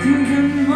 听见吗